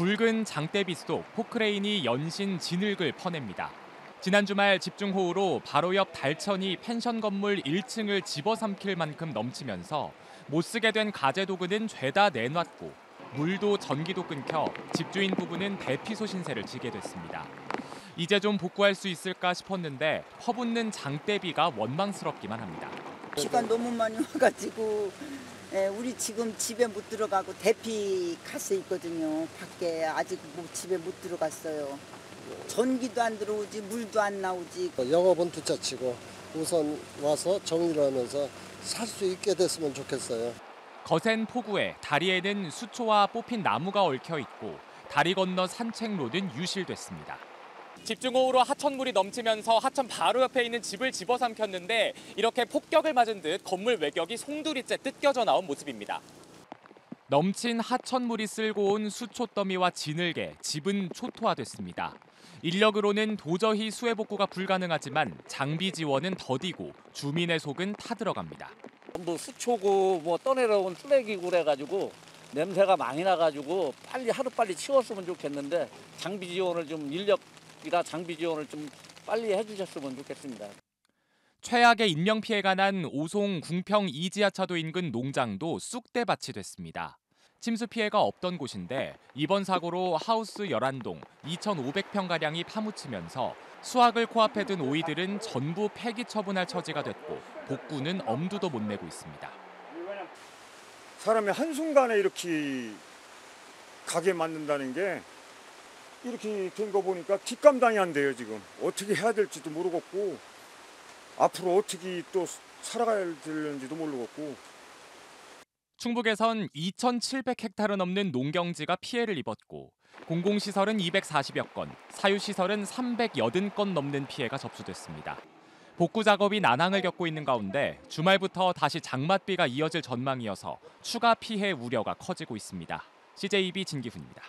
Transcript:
굵은 장대비 속 포크레인이 연신 진흙을 퍼냅니다. 지난 주말 집중호우로 바로 옆 달천이 펜션 건물 1층을 집어삼킬 만큼 넘치면서 못 쓰게 된 가재 도구는 죄다 내놨고 물도 전기도 끊겨 집주인 부부는 대피소 신세를 지게 됐습니다. 이제 좀 복구할 수 있을까 싶었는데 퍼붓는 장대비가 원망스럽기만 합니다. 비가 너무 많이 와가지고 예, 우리 지금 집에 못 들어가고 대피 가서 있거든요. 밖에 아직 뭐 집에 못 들어갔어요. 전기도 안 들어오지 물도 안 나오지. 영업은 두차치고 우선 와서 정리를 하면서 살 수 있게 됐으면 좋겠어요. 거센 폭우에 다리에는 수초와 뽑힌 나무가 얽혀 있고 다리 건너 산책로는 유실됐습니다. 집중호우로 하천물이 넘치면서 하천 바로 옆에 있는 집을 집어삼켰는데 이렇게 폭격을 맞은 듯 건물 외벽이 송두리째 뜯겨져 나온 모습입니다. 넘친 하천물이 쓸고 온 수초 더미와 진흙에 집은 초토화됐습니다. 인력으로는 도저히 수해 복구가 불가능하지만 장비 지원은 더디고 주민의 속은 타들어갑니다. 전부 수초고 뭐 떠내려온 쓰레기고 그래가지고 냄새가 많이 나가지고 빨리 하루 빨리 치웠으면 좋겠는데 장비 지원을 좀 인력 이나 장비 지원을 좀 빨리 해주셨으면 좋겠습니다. 최악의 인명 피해가 난 오송 궁평 이지하차도 인근 농장도 쑥대밭이 됐습니다. 침수 피해가 없던 곳인데 이번 사고로 하우스 11동 2,500평가량이 파묻히면서 수확을 코앞에 둔 오이들은 전부 폐기 처분할 처지가 됐고 복구는 엄두도 못 내고 있습니다. 사람이 한순간에 이렇게 가게 만든다는 게 이렇게 된 거 보니까 뒷감당이 안 돼요 지금 어떻게 해야 될지도 모르겠고 앞으로 어떻게 또 살아가야 되는지도 모르겠고 충북에선 2,700헥타르 넘는 농경지가 피해를 입었고 공공시설은 240여 건, 사유시설은 380건 넘는 피해가 접수됐습니다. 복구 작업이 난항을 겪고 있는 가운데 주말부터 다시 장맛비가 이어질 전망이어서 추가 피해 우려가 커지고 있습니다. CJB 진기훈입니다.